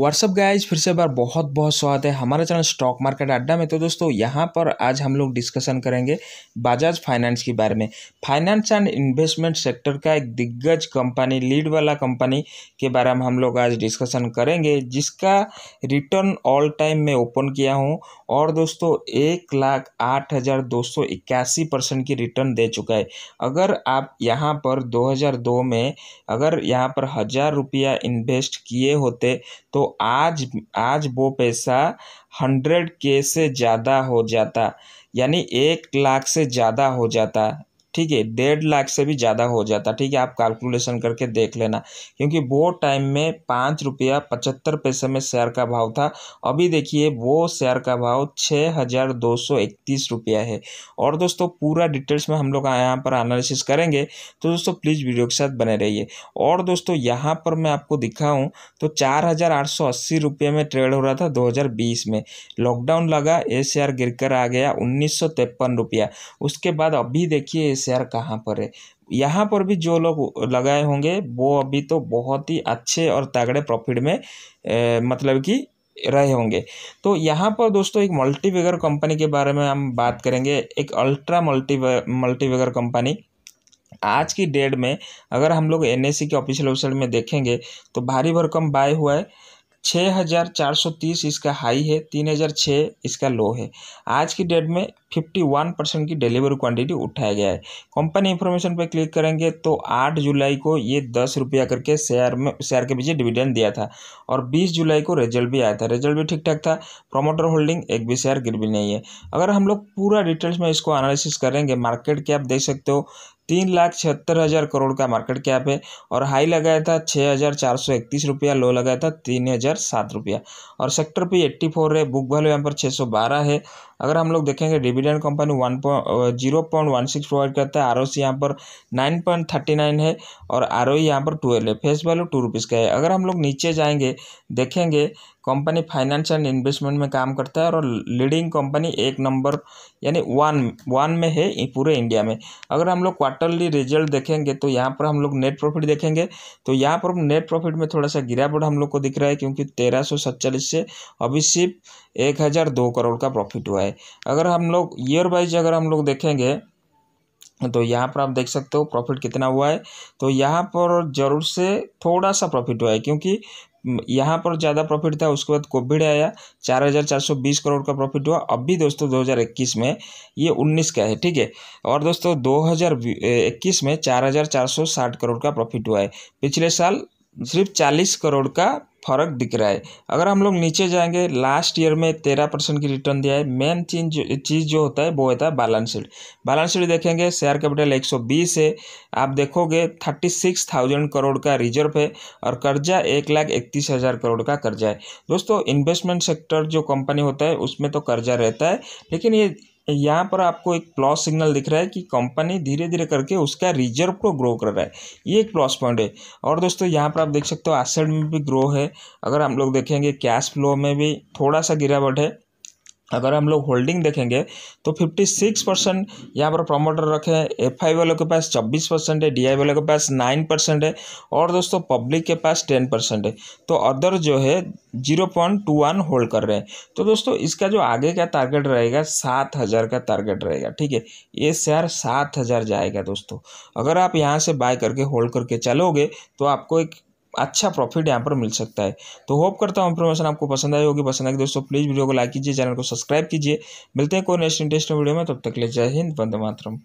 WhatsApp guys फिर से बार बहुत बहुत स्वागत है हमारे चैनल स्टॉक मार्केट अड्डा में। तो दोस्तों, यहाँ पर आज हम लोग डिस्कशन करेंगे बजाज फाइनेंस के बारे में। फाइनेंस एंड इन्वेस्टमेंट सेक्टर का एक दिग्गज कंपनी लीड वाला कंपनी के बारे में हम लोग आज डिस्कशन करेंगे, जिसका रिटर्न ऑल टाइम में ओपन किया हूँ। और दोस्तों, एक लाख आठ हज़ार दो सौ इक्यासी परसेंट की रिटर्न दे चुका है। अगर आप यहाँ पर दो हज़ार दो में अगर यहाँ पर हज़ार रुपया इन्वेस्ट किए होते तो आज आज वो पैसा हंड्रेड के से ज़्यादा हो जाता, यानी एक लाख से ज़्यादा हो जाता। ठीक है, डेढ़ लाख से भी ज़्यादा हो जाता, ठीक है, आप कैलकुलेशन करके देख लेना। क्योंकि वो टाइम में पाँच रुपया पचहत्तर पैसे में शेयर का भाव था, अभी देखिए वो शेयर का भाव छः हज़ार दो सौ इकतीस रुपया है। और दोस्तों, पूरा डिटेल्स में हम लोग यहाँ पर एनालिसिस करेंगे तो दोस्तों प्लीज़ वीडियो के साथ बने रहिए। और दोस्तों, यहाँ पर मैं आपको दिखाऊँ तो चार हज़ार आठ सौ अस्सी रुपये में ट्रेड हो रहा था दो हज़ार बीस में। लॉकडाउन लगा ए शेयर गिर कर आ गया उन्नीस सौ तिरपन रुपया। उसके बाद अभी देखिए शेयर कहाँ पर है? यहाँ पर भी जो लोग लगाए होंगे वो अभी तो बहुत ही अच्छे और तगड़े प्रॉफिट में ए, मतलब कि रहे होंगे। तो यहाँ पर दोस्तों एक मल्टीवेगर कंपनी के बारे में हम बात करेंगे। एक अल्ट्रा मल्टी मल्टीवेगर कंपनी आज की डेट में अगर हम लोग एन के ऑफिशियल वेबसाइट में देखेंगे तो भारी भरकम बाय हुआ है। छः हज़ार चार सौ तीस इसका हाई है, तीन हज़ार छः इसका लो है। आज की डेट में फिफ्टी वन परसेंट की डिलीवरी क्वांटिटी उठाया गया है। कंपनी इन्फॉर्मेशन पर क्लिक करेंगे तो आठ जुलाई को ये दस रुपया करके शेयर में, शेयर के पीछे डिविडेंड दिया था और बीस जुलाई को रिज़ल्ट भी आया था। रिज़ल्ट भी ठीक ठाक था, प्रोमोटर होल्डिंग एक भी शेयर गिर भी नहीं है। अगर हम लोग पूरा डिटेल्स में इसको एनालिसिस करेंगे मार्केट कैप देख सकते हो तीन लाख छिहत्तर हज़ार करोड़ का मार्केट कैप है और हाई लगाया था छः हज़ार चार सौ इकतीस रुपया, लो लगाया था तीन हज़ार सात रुपया। और सेक्टर पे एट्टी फोर है, बुक वैल्यू यहाँ पर छः सौ बारह है। अगर हम लोग देखेंगे dividend company one zero point one six provide करता है आर ओ सी यहाँ पर नाइन पॉइंट थर्टी नाइन है और आर ओ यहाँ पर ट्वेल्व है। फेस वैल्यू टू रुपीज़ का है। अगर हम लोग नीचे जाएँगे, देखेंगे कंपनी फाइनेंस एंड इन्वेस्टमेंट में काम करता है और लीडिंग कंपनी एक नंबर यानी वन वन में है पूरे इंडिया में। अगर हम लोग क्वार्टरली रिज़ल्ट देखेंगे तो यहाँ पर हम लोग नेट प्रॉफिट देखेंगे। तो यहाँ पर नेट प्रॉफिट में थोड़ा सा गिरावट हम लोग को दिख रहा है, क्योंकि तेरह से अभी सिर्फ़ एक हज़ार दो करोड़ का प्रॉफिट हुआ है। अगर हम लोग ईयर वाइज अगर हम लोग देखेंगे तो यहाँ पर आप देख सकते हो प्रॉफिट कितना हुआ है। तो यहाँ पर ज़रूर से थोड़ा सा प्रॉफिट हुआ है, क्योंकि यहाँ पर ज़्यादा प्रॉफिट था, उसके बाद कोविड आया, चार हज़ार चार सौ बीस करोड़ का प्रॉफिट हुआ। अभी दोस्तों दो हज़ार इक्कीस में ये उन्नीस का है, ठीक है? और दोस्तों दो हज़ार इक्कीस में चार हज़ार चार सौ साठ करोड़ का प्रॉफिट हुआ है। पिछले साल सिर्फ़ चालीस करोड़ का फ़र्क दिख रहा है। अगर हम लोग नीचे जाएँगे लास्ट ईयर में तेरह परसेंट की रिटर्न दिया है। मेन चीज़ जो चीज़ जो होता है वो होता है बैलेंस शीट बैलेंस शीट देखेंगे शेयर कैपिटल 120 है। आप देखोगे 36,000 करोड़ का रिज़र्व है और कर्जा एक लाख इकतीस हज़ार करोड़ का कर्जा है। दोस्तों इन्वेस्टमेंट सेक्टर जो कंपनी होता है उसमें तो कर्जा रहता है लेकिन ये यहाँ पर आपको एक प्लस सिग्नल दिख रहा है कि कंपनी धीरे धीरे करके उसका रिज़र्व को ग्रो कर रहा है। ये एक प्लस पॉइंट है। और दोस्तों, यहाँ पर आप देख सकते हो एसेट में भी ग्रो है। अगर हम लोग देखेंगे कैश फ्लो में भी थोड़ा सा गिरावट है। अगर हम लोग होल्डिंग देखेंगे तो फिफ्टी सिक्स परसेंट यहाँ पर प्रमोटर रखे हैं एफ़ आई वालों के पास चौबीस परसेंट है डी आई वालों के पास नाइन परसेंट है, और दोस्तों पब्लिक के पास टेन परसेंट है। तो अदर जो है zero point two one hold कर रहे हैं। तो दोस्तों, इसका जो आगे का टारगेट रहेगा, सात हज़ार का टारगेट रहेगा, ठीक है? ये शेयर सात हज़ार जाएगा दोस्तों। अगर आप यहाँ से बाय करके होल्ड करके चलोगे तो आपको एक अच्छा प्रॉफिट यहाँ पर मिल सकता है। तो होप करता हूँ इन्फॉर्मेशन आपको पसंद आई होगी। पसंद आएगी दोस्तों प्लीज़ वीडियो को लाइक कीजिए चैनल को सब्सक्राइब कीजिए। मिलते हैं कोई नेक्स्ट इंटरेस्टिंग वीडियो में। तब तक ले जय हिंद, वंदे मातरम।